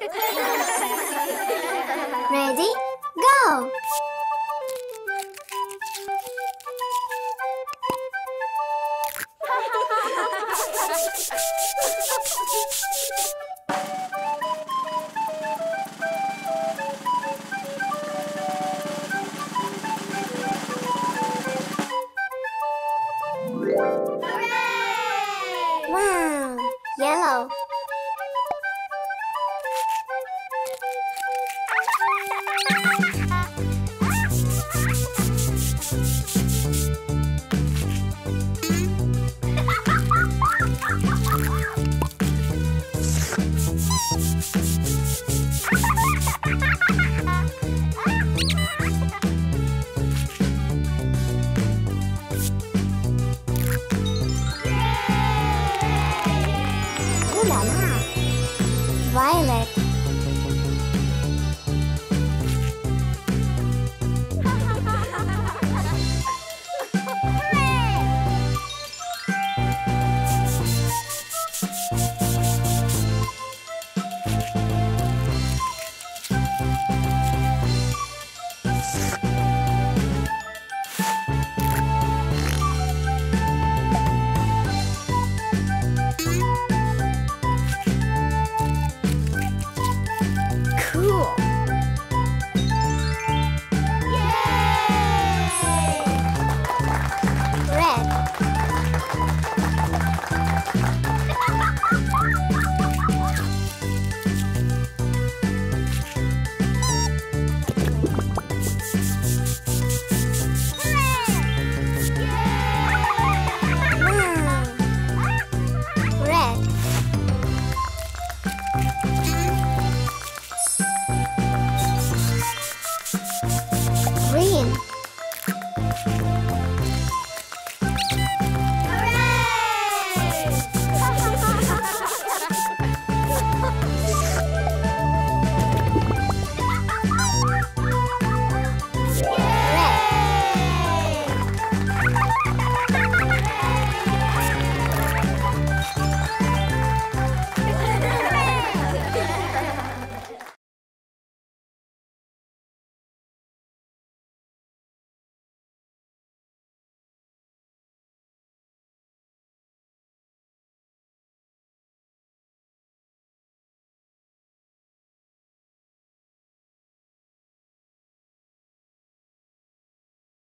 Ready? Go! Hooray! Wow! Yellow. Violet. Cool.